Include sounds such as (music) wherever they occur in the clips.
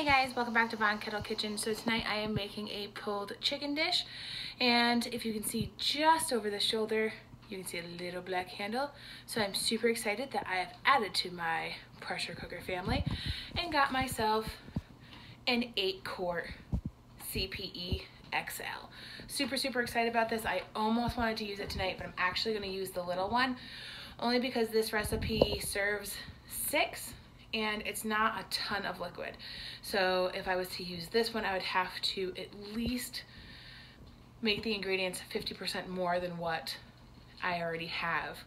Hey guys, welcome back to Von Kettle Kitchen. So tonight I am making a pulled chicken dish and if you can see just over the shoulder you can see a little black handle. So I'm super excited that I have added to my pressure cooker family and got myself an 8 quart CPE XL. Super, super excited about this. I almost wanted to use it tonight, but I'm actually gonna use the little one only because this recipe serves six and it's not a ton of liquid. So if I was to use this one, I would have to at least make the ingredients 50% more than what I already have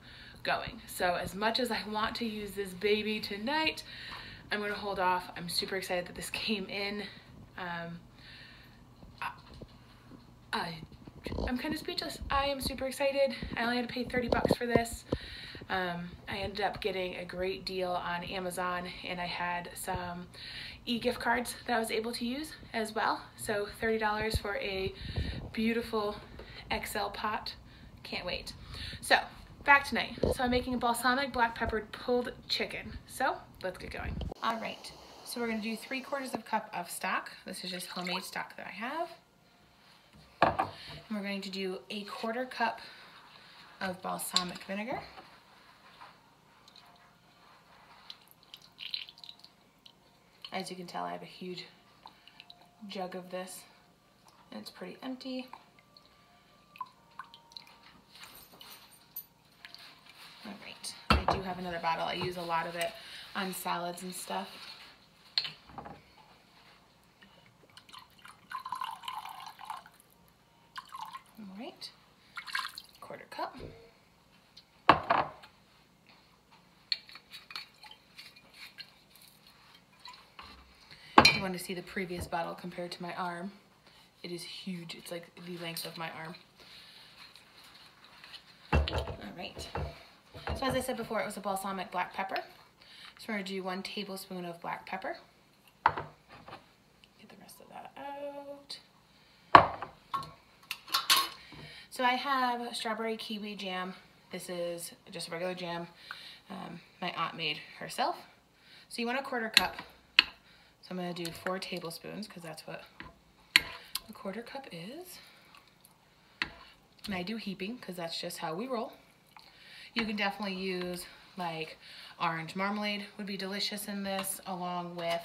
going. So as much as I want to use this baby tonight, I'm gonna hold off. I'm super excited that this came in. Um, I, I'm kind of speechless. I am super excited. I only had to pay 30 bucks for this. Um, I ended up getting a great deal on Amazon and I had some e-gift cards that I was able to use as well. So $30 for a beautiful XL pot. Can't wait. So back tonight. So I'm making a balsamic black peppered pulled chicken. So let's get going. All right. So we're gonna do three quarters of a cup of stock. This is just homemade stock that I have. And we're going to do a quarter cup of balsamic vinegar. As you can tell, I have a huge jug of this and it's pretty empty. All right, I do have another bottle. I use a lot of it on salads and stuff. All right, quarter cup. Want to see the previous bottle compared to my arm. It is huge. It's like the length of my arm. All right. So as I said before, it was a balsamic black pepper. So we're going to do one tablespoon of black pepper. Get the rest of that out. So I have strawberry kiwi jam. This is just a regular jam um, my aunt made herself. So you want a quarter cup so I'm gonna do four tablespoons because that's what a quarter cup is. And I do heaping because that's just how we roll. You can definitely use like orange marmalade would be delicious in this along with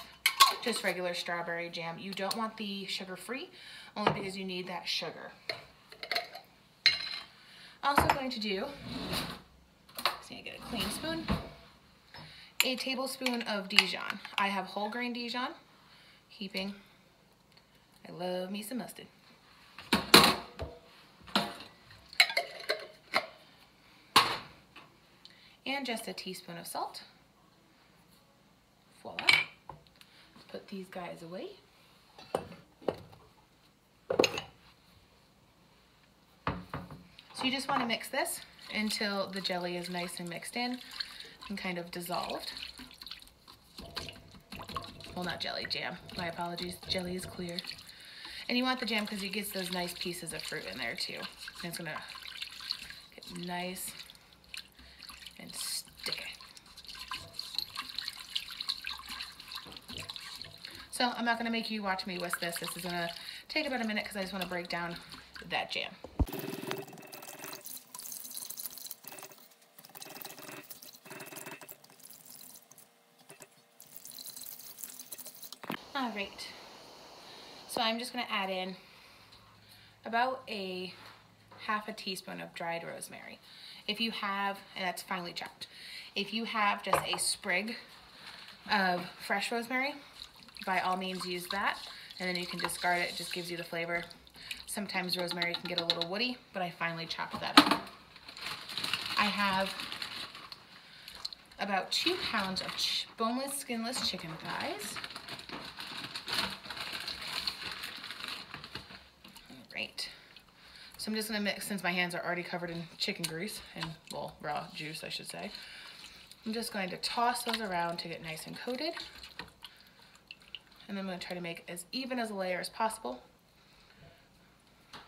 just regular strawberry jam. You don't want the sugar free only because you need that sugar. Also going to do, see I get a clean spoon, a tablespoon of Dijon. I have whole grain Dijon, heaping. I love me some mustard. And just a teaspoon of salt. Voila. Put these guys away. So you just want to mix this until the jelly is nice and mixed in and kind of dissolved. Well, not jelly, jam. My apologies. Jelly is clear. And you want the jam because it gets those nice pieces of fruit in there too. And it's gonna get nice and sticky. So I'm not gonna make you watch me whisk this. This is gonna take about a minute because I just wanna break down that jam. All right, so I'm just gonna add in about a half a teaspoon of dried rosemary. If you have, and that's finely chopped, if you have just a sprig of fresh rosemary, by all means use that, and then you can discard it, it just gives you the flavor. Sometimes rosemary can get a little woody, but I finely chopped that up. I have about two pounds of boneless, skinless chicken thighs. So I'm just gonna mix, since my hands are already covered in chicken grease and, well, raw juice, I should say. I'm just going to toss those around to get nice and coated. And I'm gonna try to make as even as a layer as possible. All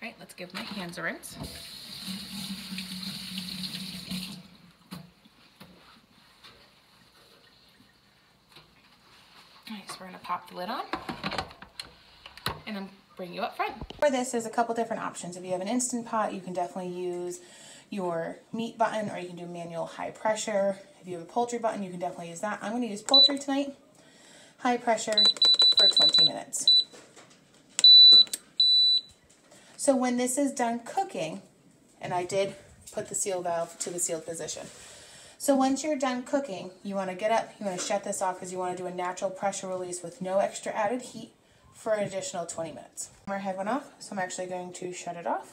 right, let's give my hands a rinse. All Nice, we're gonna pop the lid on and then bring you up front. For this, there's a couple different options. If you have an Instant Pot, you can definitely use your meat button or you can do manual high pressure. If you have a poultry button, you can definitely use that. I'm gonna use poultry tonight, high pressure for 20 minutes. So when this is done cooking, and I did put the seal valve to the sealed position. So once you're done cooking, you want to get up, you want to shut this off because you want to do a natural pressure release with no extra added heat for an additional 20 minutes. My head went off, so I'm actually going to shut it off.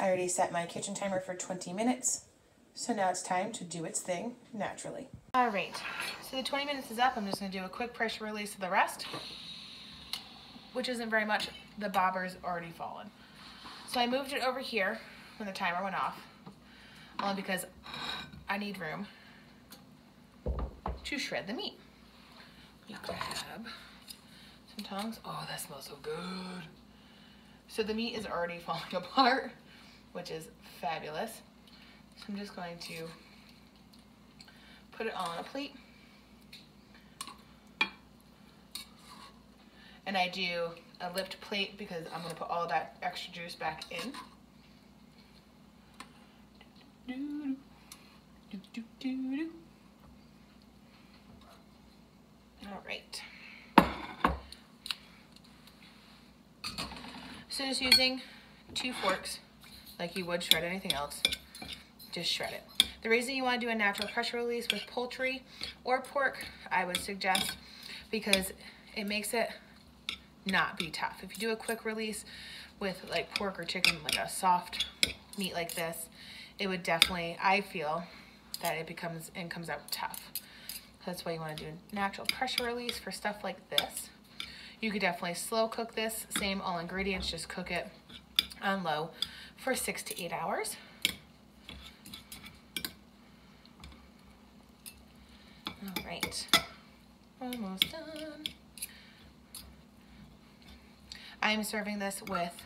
I already set my kitchen timer for 20 minutes, so now it's time to do its thing naturally. All right, so the 20 minutes is up. I'm just gonna do a quick pressure release of the rest, which isn't very much. The bobber's already fallen. So I moved it over here when the timer went off, only because I need room to shred the meat. You grab some tongs. Oh, that smells so good. So the meat is already (laughs) falling apart, which is fabulous. So I'm just going to put it on a plate. And I do a lipped plate because I'm gonna put all that extra juice back in. All right. So just using two forks, like you would shred anything else, just shred it. The reason you want to do a natural pressure release with poultry or pork, I would suggest, because it makes it not be tough. If you do a quick release with like pork or chicken, like a soft meat like this, it would definitely, I feel, that it becomes and comes out tough. That's why you want to do a natural pressure release for stuff like this. You could definitely slow cook this, same all ingredients, just cook it on low for six to eight hours. All right, almost done. I'm serving this with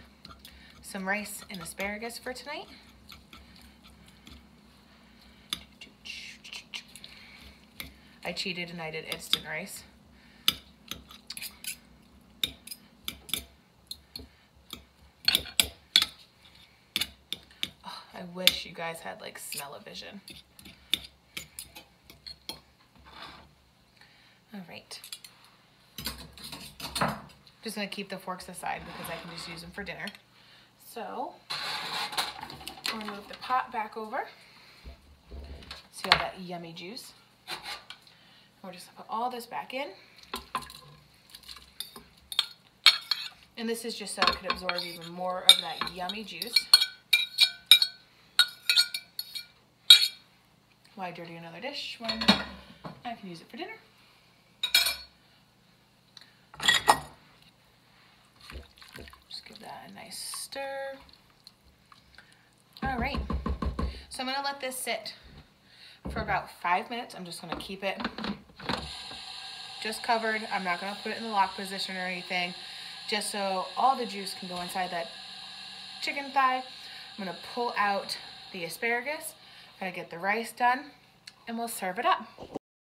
some rice and asparagus for tonight. I cheated and I did instant rice. Oh, I wish you guys had like smell-o-vision. All right. Just gonna keep the forks aside because I can just use them for dinner. So, I'm gonna move the pot back over. See all that yummy juice. We're just gonna put all this back in. And this is just so it could absorb even more of that yummy juice. Why dirty another dish when I can use it for dinner? Just give that a nice stir. All right, so I'm gonna let this sit for about five minutes. I'm just gonna keep it just covered. I'm not gonna put it in the lock position or anything, just so all the juice can go inside that chicken thigh. I'm gonna pull out the asparagus, gonna get the rice done, and we'll serve it up.